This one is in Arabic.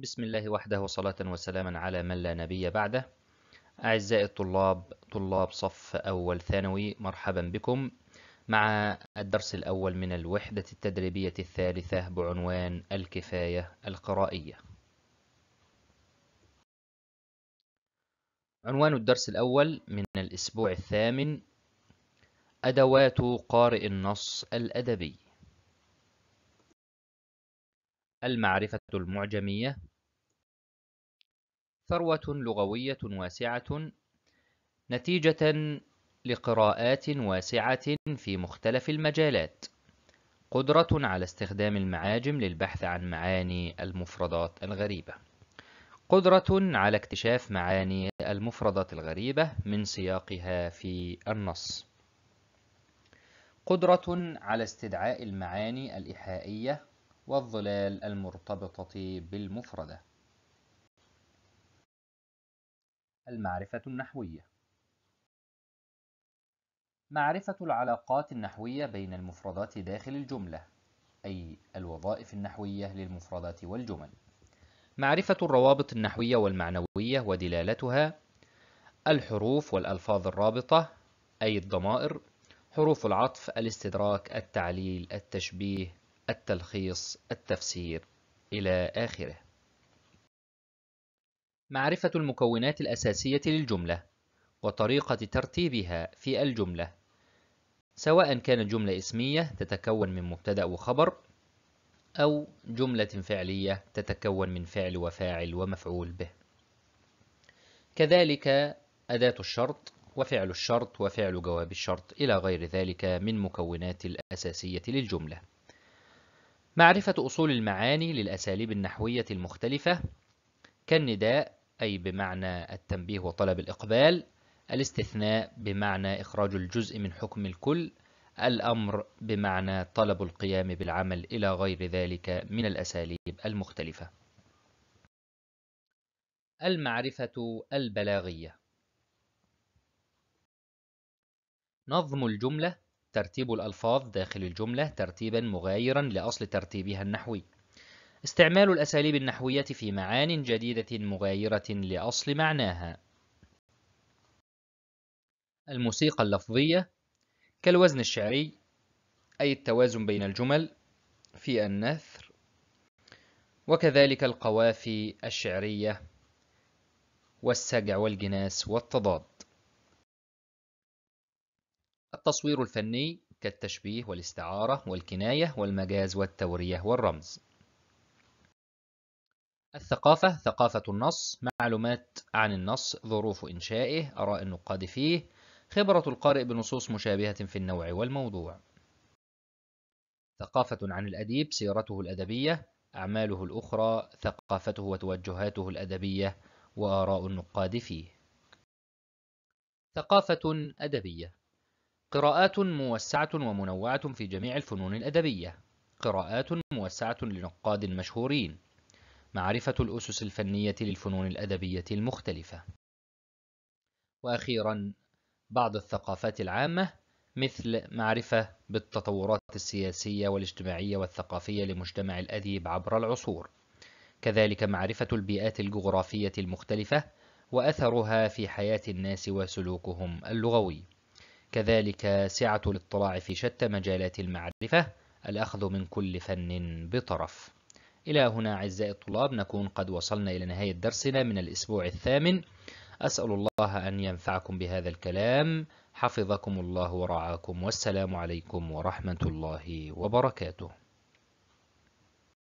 بسم الله وحده وصلاة وسلاما على من لا نبي بعده. أعزائي الطلاب طلاب صف أول ثانوي مرحبا بكم. مع الدرس الأول من الوحدة التدريبية الثالثة بعنوان الكفاية القرائية. عنوان الدرس الأول من الأسبوع الثامن أدوات قارئ النص الأدبي. المعرفة المعجمية ثروة لغوية واسعة نتيجة لقراءات واسعة في مختلف المجالات. قدرة على استخدام المعاجم للبحث عن معاني المفردات الغريبة. قدرة على اكتشاف معاني المفردات الغريبة من سياقها في النص. قدرة على استدعاء المعاني الإيحائية والظلال المرتبطة بالمفردة. المعرفة النحوية. معرفة العلاقات النحوية بين المفردات داخل الجملة أي الوظائف النحوية للمفردات والجمل. معرفة الروابط النحوية والمعنوية ودلالتها الحروف والألفاظ الرابطة أي الضمائر حروف العطف الاستدراك التعليل التشبيه التلخيص التفسير إلى آخره. معرفة المكونات الأساسية للجملة وطريقة ترتيبها في الجملة. سواء كانت جملة اسمية تتكون من مبتدأ وخبر أو جملة فعلية تتكون من فعل وفاعل ومفعول به. كذلك أداة الشرط وفعل الشرط وفعل جواب الشرط إلى غير ذلك من مكونات الأساسية للجملة. معرفة أصول المعاني للأساليب النحوية المختلفة كالنداء أي بمعنى التنبيه وطلب الإقبال الاستثناء بمعنى إخراج الجزء من حكم الكل الأمر بمعنى طلب القيام بالعمل إلى غير ذلك من الأساليب المختلفة. المعرفة البلاغية. نظم الجملة ترتيب الألفاظ داخل الجملة ترتيبا مغايرا لأصل ترتيبها النحوي. استعمال الأساليب النحوية في معان جديدة مغايرة لأصل معناها. الموسيقى اللفظية كالوزن الشعري أي التوازن بين الجمل في النثر وكذلك القوافي الشعرية والسجع والجناس والتضاد. التصوير الفني كالتشبيه والاستعارة والكناية والمجاز والتورية والرمز. الثقافة ثقافة النص معلومات عن النص ظروف إنشائه أراء النقاد فيه خبرة القارئ بنصوص مشابهة في النوع والموضوع. ثقافة عن الأديب سيرته الأدبية أعماله الأخرى ثقافته وتوجهاته الأدبية وآراء النقاد فيه. ثقافة أدبية. قراءات موسعة ومنوعة في جميع الفنون الأدبية. قراءات موسعة لنقاد مشهورين. معرفة الأسس الفنية للفنون الأدبية المختلفة. وأخيرا بعض الثقافات العامة مثل معرفة بالتطورات السياسية والاجتماعية والثقافية لمجتمع الأديب عبر العصور. كذلك معرفة البيئات الجغرافية المختلفة وأثرها في حياة الناس وسلوكهم اللغوي. كذلك سعة الاطلاع في شتى مجالات المعرفة الأخذ من كل فن بطرف. إلى هنا أعزائي الطلاب نكون قد وصلنا إلى نهاية درسنا من الأسبوع الثامن. أسأل الله أن ينفعكم بهذا الكلام. حفظكم الله ورعاكم. والسلام عليكم ورحمة الله وبركاته.